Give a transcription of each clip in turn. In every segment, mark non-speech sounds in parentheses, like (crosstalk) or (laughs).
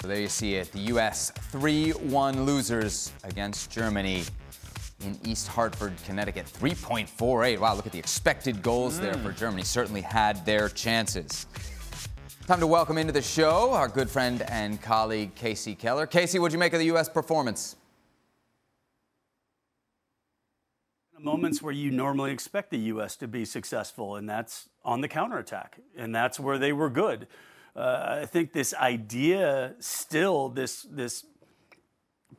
So there you see it. The U.S. 3-1 losers against Germany in East Hartford, Connecticut. 3.48. Wow, look at the expected goals mm. there for Germany. Certainly had their chances. Time to welcome into the show our good friend and colleague, Kasey Keller. Kasey, what'd you make of the U.S. performance? Moments where you normally expect the U.S. to be successful, and that's on the counterattack, and that's where they were good. Uh, I think this idea still, this this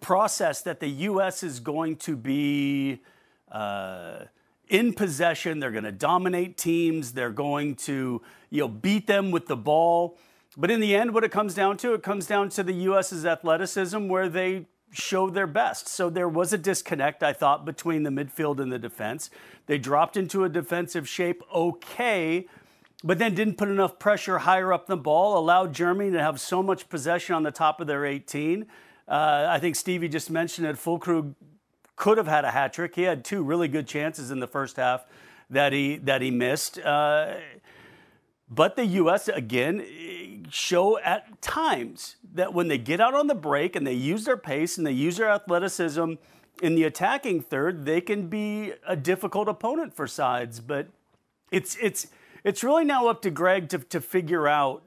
process that the U.S. is going to be uh, in possession, they're going to dominate teams, they're going to you know beat them with the ball. But in the end, what it comes down to, it comes down to the U.S.'s athleticism, where they showed their best. So there was a disconnect, I thought, between the midfield and the defense. They dropped into a defensive shape okay, but then didn't put enough pressure higher up the ball, allowed Germany to have so much possession on the top of their 18. Uh, I think Stevie just mentioned that Füllkrug could have had a hat trick. He had two really good chances in the first half that he that he missed. Uh, but the U.S. again show at times that when they get out on the break and they use their pace and they use their athleticism in the attacking third, they can be a difficult opponent for sides. But it's it's it's really now up to Greg to, to figure out,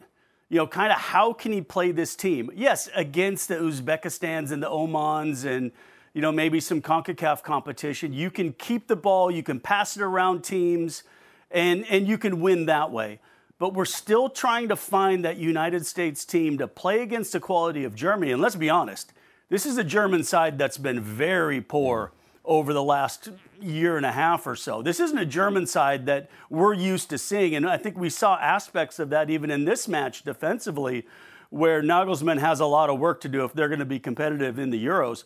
you know, kind of how can he play this team? Yes, against the Uzbekistans and the Omans and, you know, maybe some CONCACAF competition. You can keep the ball, you can pass it around teams, and, and you can win that way. But we're still trying to find that United States team to play against the quality of Germany. And let's be honest, this is a German side that's been very poor over the last year and a half or so. This isn't a German side that we're used to seeing, and I think we saw aspects of that even in this match defensively, where Nagelsmann has a lot of work to do if they're going to be competitive in the Euros.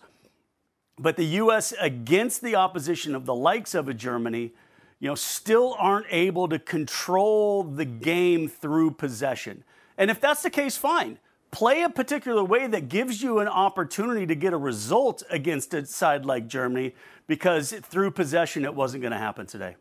But the U.S. against the opposition of the likes of a Germany, you know, still aren't able to control the game through possession. And if that's the case, fine play a particular way that gives you an opportunity to get a result against a side like Germany because through possession it wasn't going to happen today.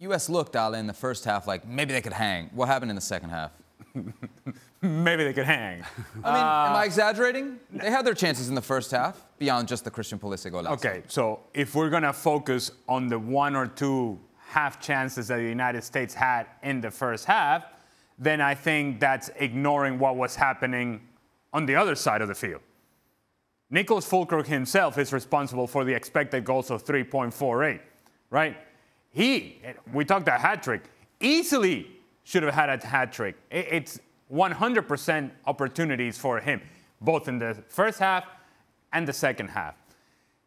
U.S. looked, Ale, in the first half like maybe they could hang. What happened in the second half? (laughs) maybe they could hang. I mean, uh, am I exaggerating? They had their chances in the first half beyond just the Christian Pulisic goal. Okay, so if we're going to focus on the one or two half chances that the United States had in the first half, then I think that's ignoring what was happening on the other side of the field. Nicholas Füllkrug himself is responsible for the expected goals of 3.48, right? He, we talked a hat trick, easily should have had a hat trick. It's 100% opportunities for him, both in the first half and the second half.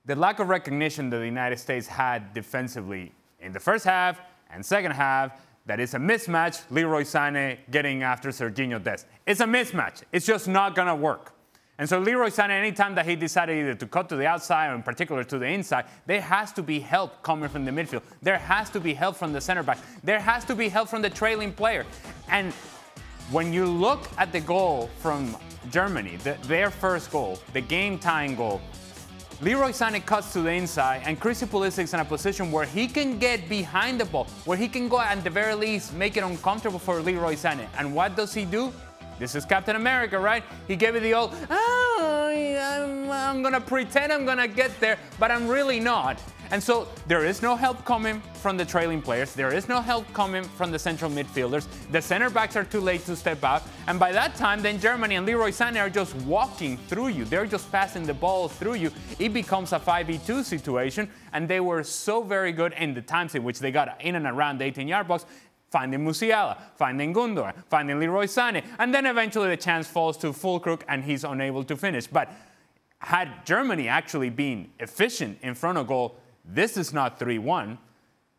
The lack of recognition that the United States had defensively in the first half and second half that is a mismatch, Leroy Sané getting after Sergiño Dest. It's a mismatch. It's just not going to work. And so Leroy Sané, anytime that he decided either to cut to the outside or in particular to the inside, there has to be help coming from the midfield. There has to be help from the center back. There has to be help from the trailing player. And when you look at the goal from Germany, the, their first goal, the game-tying goal, Leroy Sané cuts to the inside, and Chrissy Pulisic's in a position where he can get behind the ball, where he can go at the very least make it uncomfortable for Leroy Sané. And what does he do? This is Captain America, right? He gave it the old, oh, I'm, I'm gonna pretend I'm gonna get there, but I'm really not. And so there is no help coming from the trailing players. There is no help coming from the central midfielders. The center backs are too late to step out. And by that time, then Germany and Leroy Sané are just walking through you. They're just passing the ball through you. It becomes a 5v2 situation. And they were so very good in the times in which they got in and around the 18-yard box finding Musiala, finding Gundogan, finding Leroy Sané, and then eventually the chance falls to Füllkrug and he's unable to finish. But had Germany actually been efficient in front of goal, this is not 3 1.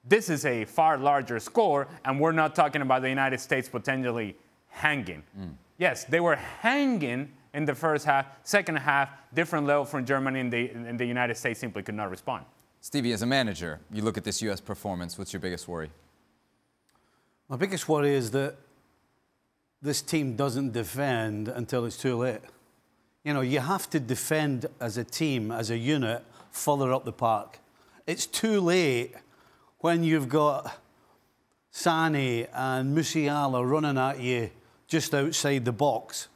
This is a far larger score, and we're not talking about the United States potentially hanging. Mm. Yes, they were hanging in the first half. Second half, different level from Germany, and the, and the United States simply could not respond. Stevie, as a manager, you look at this U.S. performance. What's your biggest worry? My biggest worry is that this team doesn't defend until it's too late. You know, you have to defend as a team, as a unit, further up the park. It's too late when you've got Sané and Musiala running at you just outside the box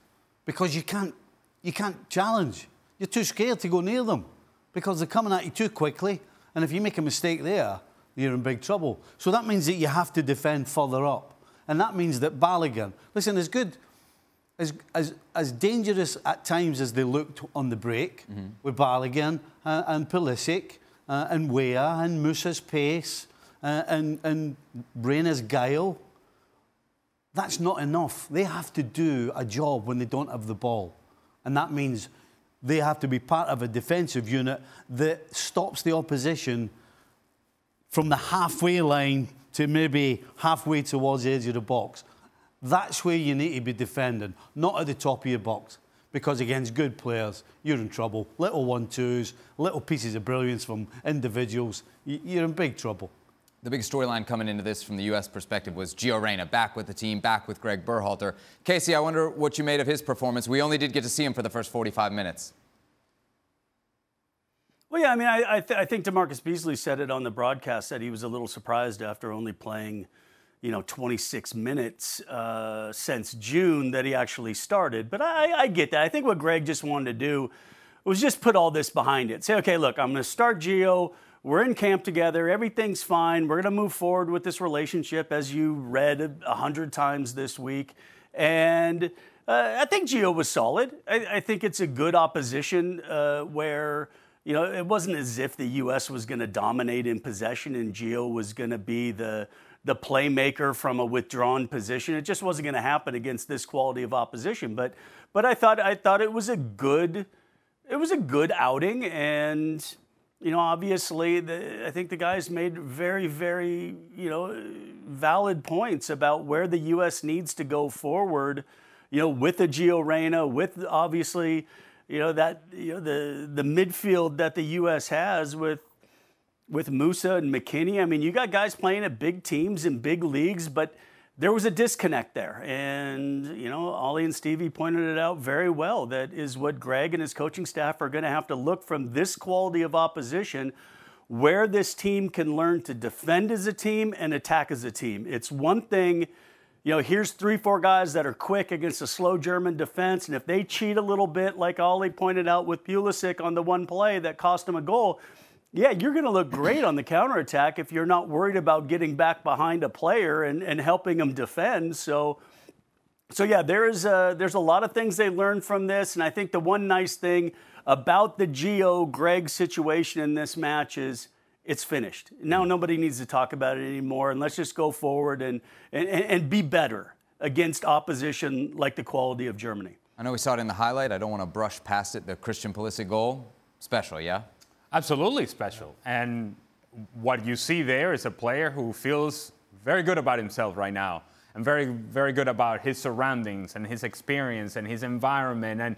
because you can't, you can't challenge. You're too scared to go near them because they're coming at you too quickly. And if you make a mistake there, you're in big trouble. So that means that you have to defend further up. And that means that Balogun, listen, as good, as, as, as dangerous at times as they looked on the break mm-hmm. with Balogun uh, and Pulisic uh, and Weah and Musah's pace uh, and, and Reyna's guile, that's not enough. They have to do a job when they don't have the ball. And that means they have to be part of a defensive unit that stops the opposition from the halfway line to maybe halfway towards the edge of the box. That's where you need to be defending, not at the top of your box. Because against good players, you're in trouble. Little one-twos, little pieces of brilliance from individuals, you're in big trouble. The big storyline coming into this from the U.S. perspective was Gio Reyna back with the team, back with Greg Berhalter. Kasey, I wonder what you made of his performance. We only did get to see him for the first 45 minutes. Well, yeah, I mean, I, I, th- I think DeMarcus Beasley said it on the broadcast that he was a little surprised after only playing, you know, 26 minutes uh, since June that he actually started. But I, I get that. I think what Greg just wanted to do was just put all this behind it. Say, okay, look, I'm going to start Gio. We're in camp together. Everything's fine. We're going to move forward with this relationship, as you read a hundred times this week. And uh, I think Gio was solid. I, I, think it's a good opposition uh, where – you know, it wasn't as if the U.S. was going to dominate in possession and Gio was going to be the the playmaker from a withdrawn position. It just wasn't going to happen against this quality of opposition. But but I thought I thought it was a good it was a good outing and you know obviously the, I think the guys made very very you know valid points about where the U.S. needs to go forward. You know, with the Gio Reyna, with obviously you know that you know the the midfield that the U.S. has with with Musah and McKennie. I mean, you got guys playing at big teams in big leagues, but there was a disconnect there. And, you know, Ollie and Stevie pointed it out very well. That is what Greg and his coaching staff are going to have to look from this quality of opposition where this team can learn to defend as a team and attack as a team. It's one thing you know, here's three, four guys that are quick against a slow German defense. And if they cheat a little bit, like Ollie pointed out with Pulisic on the one play that cost him a goal, yeah, you're going to look great on the counterattack if you're not worried about getting back behind a player and, and helping them defend. So, so yeah, there's a, there's a lot of things they learned from this. And I think the one nice thing about the Gio Greg situation in this match is it's finished. Now mm-hmm. nobody needs to talk about it anymore, and let's just go forward and, and, and be better against opposition like the quality of Germany. I know we saw it in the highlight. I don't want to brush past it. The Christian Pulisic goal, special, yeah? Absolutely special. And what you see there is a player who feels very good about himself right now and very, very good about his surroundings and his experience and his environment. And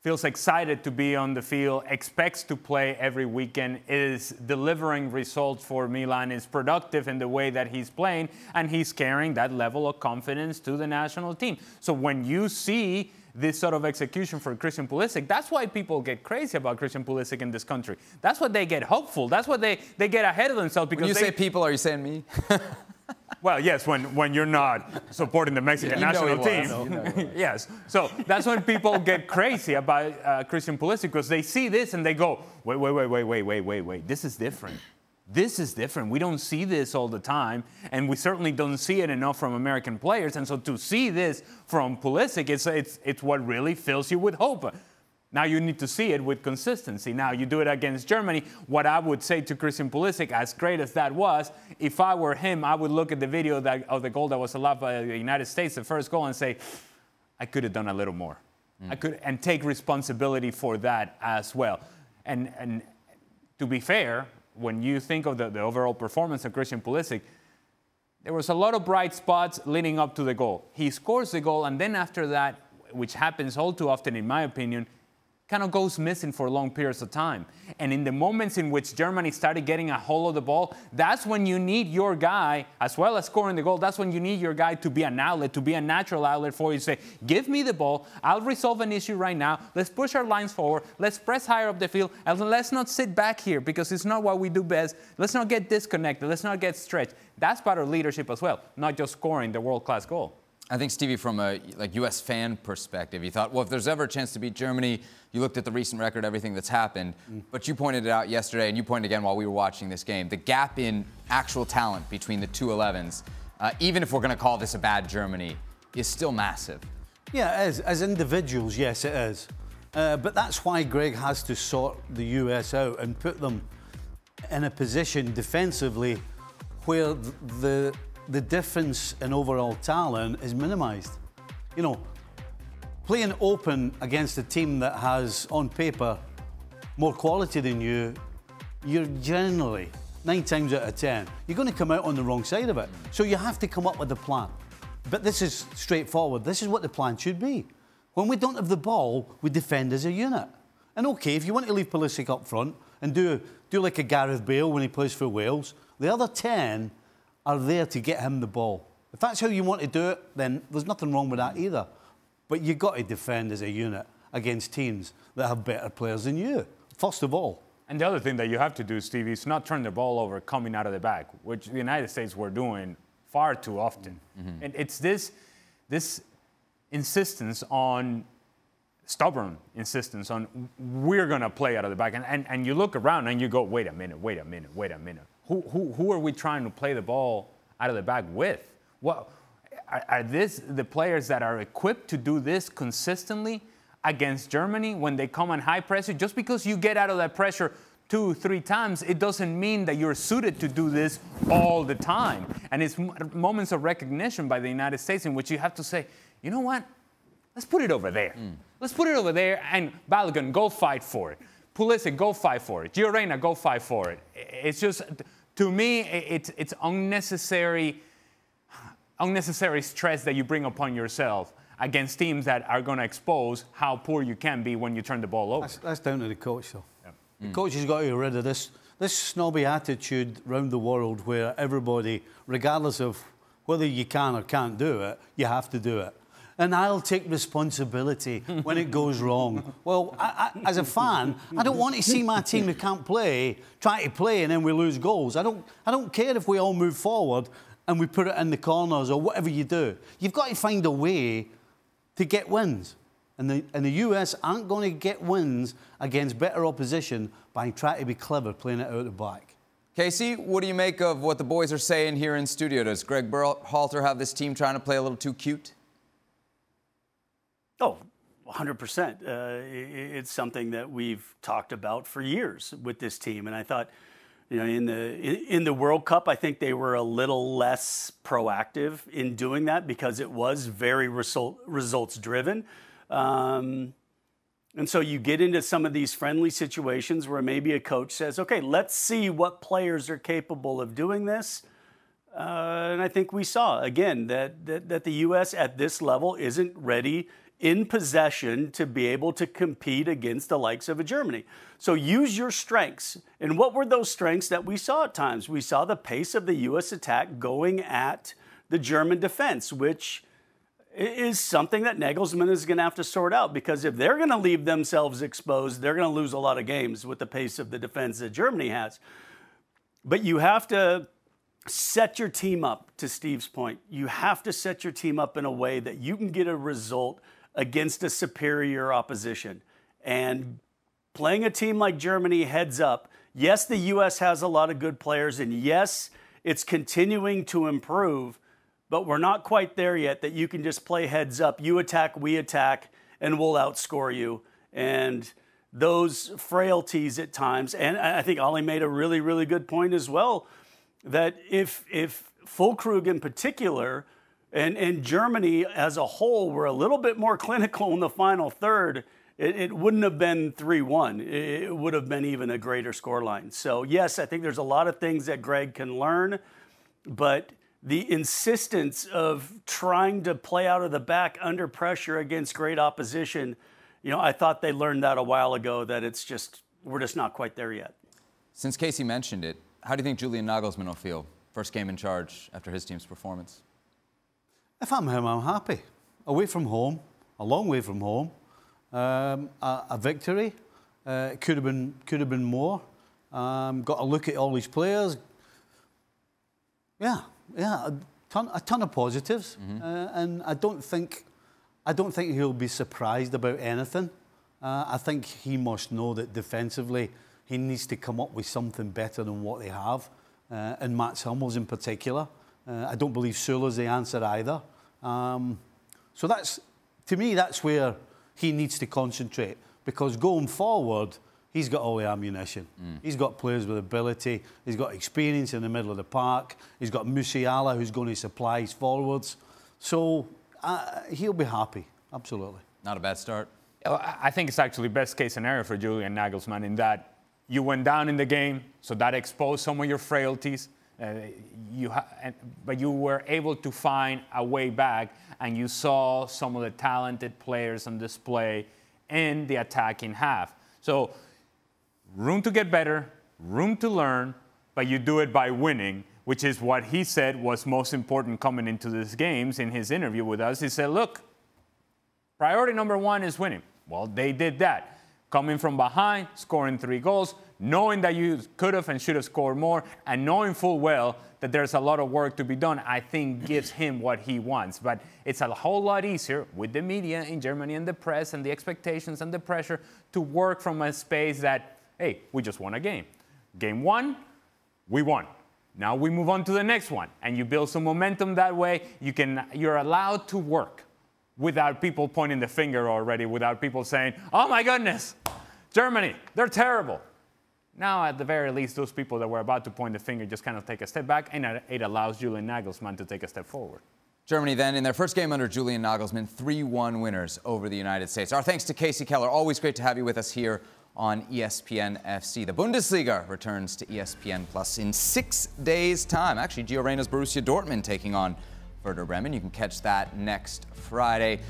feels excited to be on the field, expects to play every weekend, is delivering results for Milan, is productive in the way that he's playing, and he's carrying that level of confidence to the national team. So when you see this sort of execution for Christian Pulisic, that's why people get crazy about Christian Pulisic in this country. That's what they get hopeful. That's what they, they get ahead of themselves because when you they, say people, are you saying me? (laughs) Well, yes, when, when you're not supporting the Mexican yeah, national team. You know (laughs) yes. So that's when people get crazy about uh, Christian Pulisic because they see this and they go, wait, wait, wait, wait, wait, wait, wait, wait. This is different. This is different. We don't see this all the time, and we certainly don't see it enough from American players. And so to see this from Pulisic, it's, it's, it's what really fills you with hope. Now you need to see it with consistency. Now you do it against Germany. What I would say to Christian Pulisic, as great as that was, if I were him, I would look at the video that, of the goal that was allowed by the United States, the first goal, and say, I could have done a little more. Mm. I could and take responsibility for that as well. And and to be fair, when you think of the, the overall performance of Christian Pulisic, there was a lot of bright spots leading up to the goal. He scores the goal, and then after that, which happens all too often, in my opinion, kind of goes missing for long periods of time. And in the moments in which Germany started getting a hold of the ball, that's when you need your guy, as well as scoring the goal, that's when you need your guy to be an outlet, to be a natural outlet for you say, give me the ball, I'll resolve an issue right now, let's push our lines forward, let's press higher up the field, and let's not sit back here because it's not what we do best. Let's not get disconnected, let's not get stretched. That's part of leadership as well, not just scoring the world class goal. I think Stevie, from a like U.S. fan perspective, you thought, well, if there's ever a chance to beat Germany, you looked at the recent record, everything that's happened. Mm. But you pointed it out yesterday, and you pointed again while we were watching this game. The gap in actual talent between the two 11s, uh, even if we're going to call this a bad Germany, is still massive. Yeah, it is. As individuals, yes, it is. Uh, but that's why Greg has to sort the US out and put them in a position defensively where the the difference in overall talent is minimised. You know, playing open against a team that has, on paper, more quality than you, you're generally, nine times out of ten, you're going to come out on the wrong side of it. So you have to come up with a plan. But this is straightforward. This is what the plan should be. When we don't have the ball, we defend as a unit. And okay, if you want to leave Pulisic up front and do, do like a Gareth Bale when he plays for Wales, the other 10 are there to get him the ball. If that's how you want to do it, then there's nothing wrong with that either. But you've got to defend as a unit against teams that have better players than you, first of all. And the other thing that you have to do, Stevie, is not turn the ball over coming out of the back, which the United States were doing far too often. Mm-hmm. And it's this, this insistence on stubborn insistence on we're going to play out of the back. And, and, and you look around and you go, wait a minute, wait a minute, wait a minute. Who, who, who are we trying to play the ball out of the back with? What, are, are this the players that are equipped to do this consistently against Germany when they come on high pressure? Just because you get out of that pressure two, three times, it doesn't mean that you're suited to do this all the time. And it's moments of recognition by the United States in which you have to say, you know what? Let's put it over there. Mm. Let's put it over there and Balogun, go fight for it. Pulisic, go fight for it. Gio Reyna, go fight for it. It's just to me, it's, it's unnecessary, unnecessary stress that you bring upon yourself against teams that are going to expose how poor you can be when you turn the ball over. That's, that's down to the coach, though. Yeah. The mm. coach has got to get rid of this, this snobby attitude around the world where everybody, regardless of whether you can or can't do it, you have to do it and I'll take responsibility when it goes wrong. Well, I, I, as a fan, I don't want to see my team who can't play try to play and then we lose goals. I don't, I don't care if we all move forward and we put it in the corners or whatever you do. You've got to find a way to get wins. And the, and the US aren't going to get wins against better opposition by trying to be clever playing it out the back. Kasey, what do you make of what the boys are saying here in studio? Does Greg Berhalter have this team trying to play a little too cute? Oh, 100%. Uh, it's something that we've talked about for years with this team. And I thought, you know, in the in the World Cup, I think they were a little less proactive in doing that because it was very result, results driven. Um, and so you get into some of these friendly situations where maybe a coach says, "Okay, let's see what players are capable of doing this." Uh, and I think we saw again that, that that the U.S. at this level isn't ready in possession to be able to compete against the likes of a Germany. So use your strengths. And what were those strengths that we saw at times? We saw the pace of the U.S. attack going at the German defense, which is something that Nagelsmann is going to have to sort out because if they're going to leave themselves exposed, they're going to lose a lot of games with the pace of the defense that Germany has. But you have to set your team up, to Steve's point. You have to set your team up in a way that you can get a result against a superior opposition. And playing a team like Germany heads up, yes, the U.S. has a lot of good players, and yes, it's continuing to improve, but we're not quite there yet that you can just play heads up. You attack, we attack, and we'll outscore you. And those frailties at times, and I think Ollie made a really, really good point as well, that if, if Füllkrug in particular – and, and Germany as a whole were a little bit more (laughs) clinical in the final third. It, it wouldn't have been 3 1. It would have been even a greater scoreline. So, yes, I think there's a lot of things that Greg can learn, but the insistence of trying to play out of the back under pressure against great opposition, you know, I thought they learned that a while ago that it's just, we're just not quite there yet. Since Kasey mentioned it, how do you think Julian Nagelsmann will feel first game in charge after his team's performance? If I'm him, I'm happy. Away from home, a long way from home, um, a, a, victory. Uh, could have been could have been more. Um, got a look at all these players. Yeah, yeah. a ton, a ton of positives, Mm-hmm. uh, and I don't think, I don't think he'll be surprised about anything. Uh, I think he must know that defensively he needs to come up with something better than what they have, uh, and Mats Hummels in particular. Uh, I don't believe Süle's the answer either. Um, so that's, to me, that's where he needs to concentrate because going forward, he's got all the ammunition. He's got players with ability. He's got experience in the middle of the park. He's got Musiala who's going to supply his forwards. So uh, he'll be happy, absolutely. Not a bad start. I I think it's actually best case scenario for Julian Nagelsmann in that you went down in the game, so that exposed some of your frailties. Uh, you and, but you were able to find a way back, and you saw some of the talented players on display in the attacking half. So, room to get better, room to learn, but you do it by winning, which is what he said was most important coming into these games in his interview with us. He said, Look, Priority number one is winning. Well, they did that. Coming from behind, scoring three goals, knowing that you could have and should have scored more, and knowing full well that there's a lot of work to be done, I think gives him what he wants. But it's a whole lot easier with the media in Germany and the press and the expectations and the pressure to work from a space that, hey, we just won a game. Game one, we won. Now we move on to the next one, and you build some momentum that way. You can, you're allowed to work without people pointing the finger already, without people saying, "Oh my goodness, Germany, they're terrible." Now, at the very least, those people that were about to point the finger just kind of take a step back, and it- allows Julian Nagelsmann to take a step forward. Germany then, in their first game under Julian Nagelsmann, 3-1 winners over the United States. Our thanks to Kasey Keller. Always great to have you with us here on ESPN FC. The Bundesliga returns to ESPN Plus in six days' time. Actually, Gio Reyna's Borussia Dortmund taking on Werder Bremen. You can catch that next Friday.